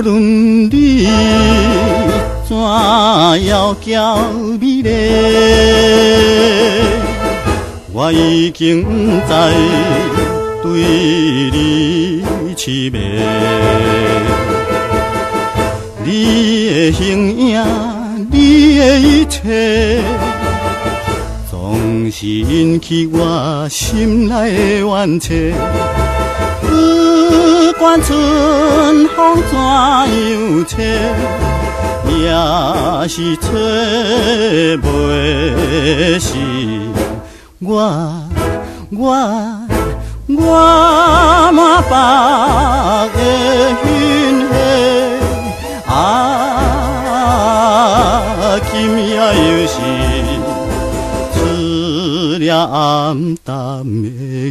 无论你怎样叫美丽，我已经在对你痴迷。你的形影，你的一切，总是引起我心内的怨。不管春风怎样吹，也是吹袂死我，我，我满腹的怨恨啊，今夜又是思念暗淡的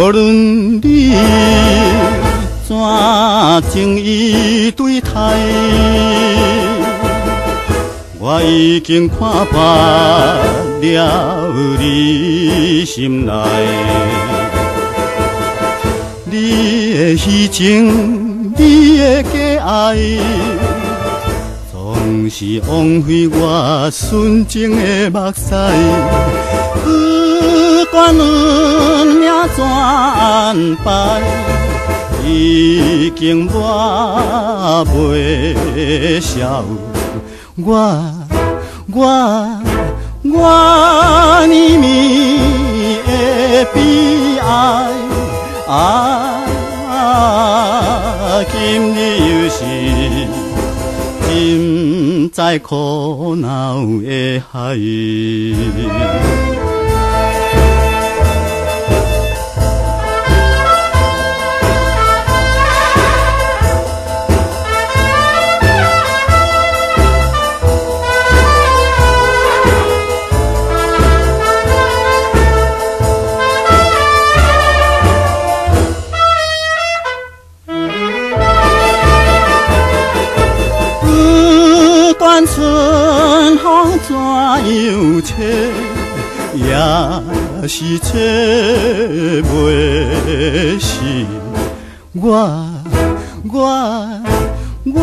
无论你怎情意对待，我已经看破了你心内。你的虚情，你的假爱，总是枉费我纯情的目屎。不管运命怎安排，已经抹袂消我我我绵绵的悲哀浸在苦恼的海。不管春风怎样吹，也是吹袂死我，我，我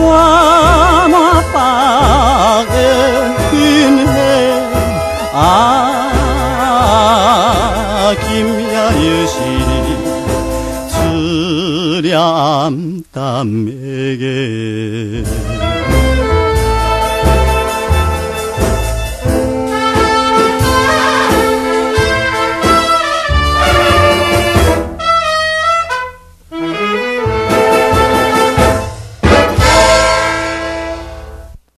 满腹的怨恨啊！今夜又是思念暗淡的夜。